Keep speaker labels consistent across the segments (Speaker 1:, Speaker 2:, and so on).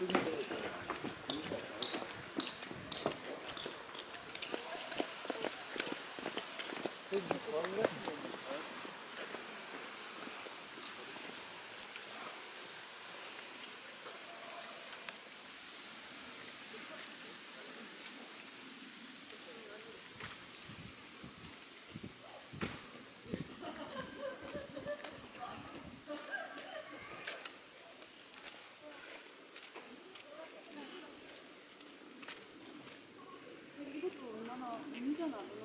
Speaker 1: 이것 얼마나 문제는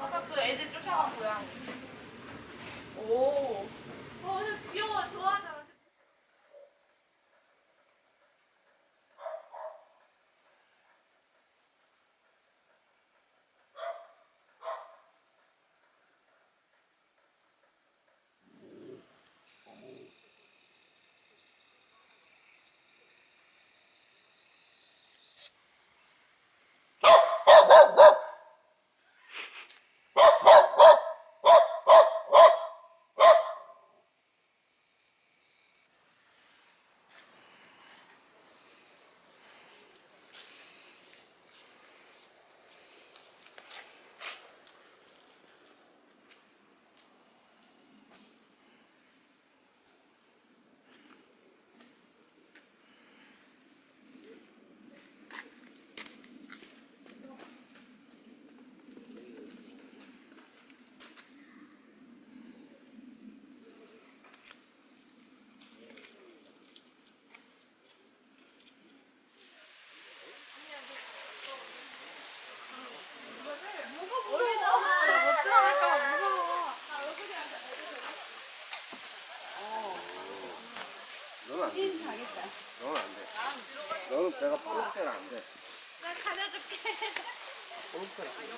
Speaker 2: 아까 그 애들 쫓아간
Speaker 3: 너는 배가 뽀록대라 안 돼.
Speaker 2: 나 가져줄게.
Speaker 3: 뽀록대라 안 돼.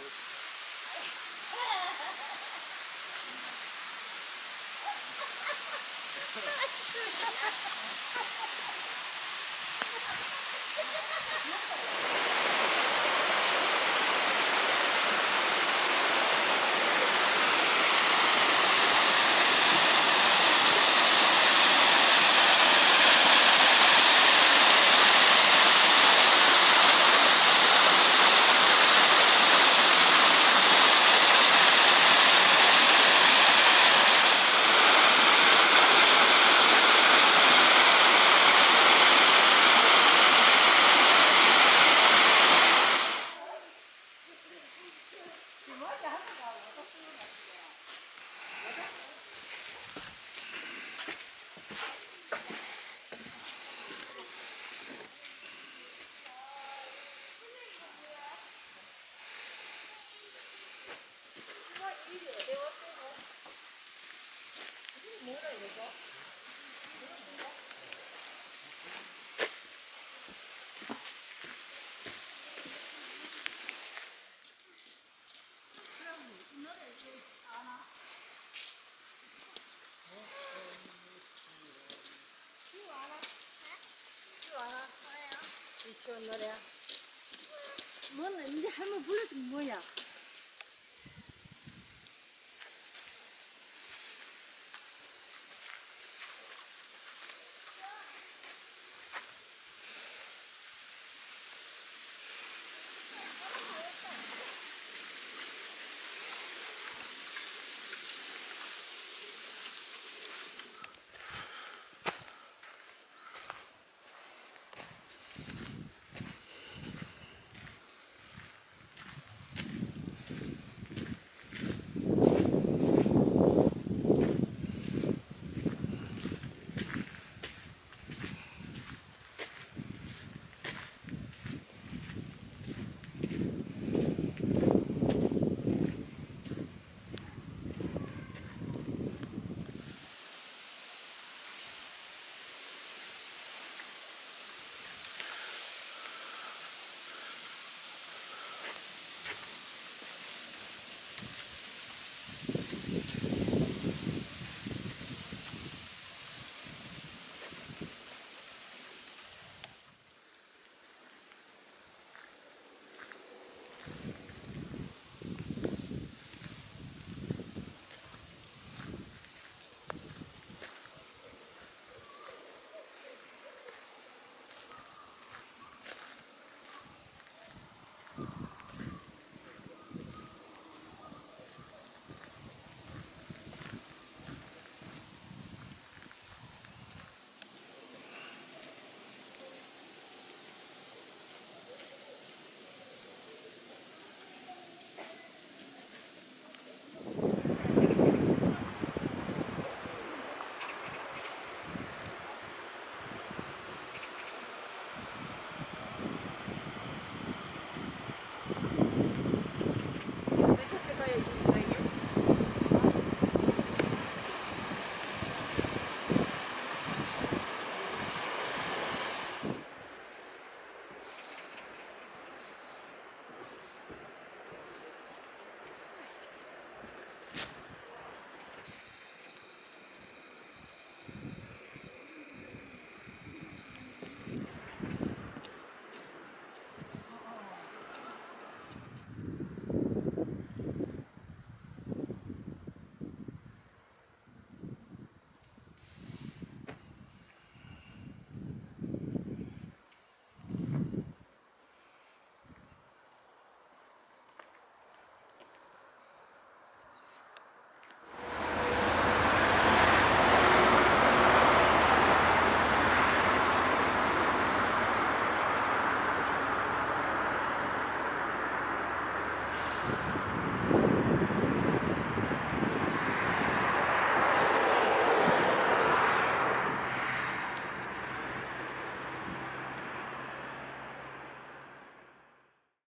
Speaker 1: 유치원 노래야. 뭐는 이제 할머니 불러준 뭐야?